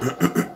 Mm-hmm.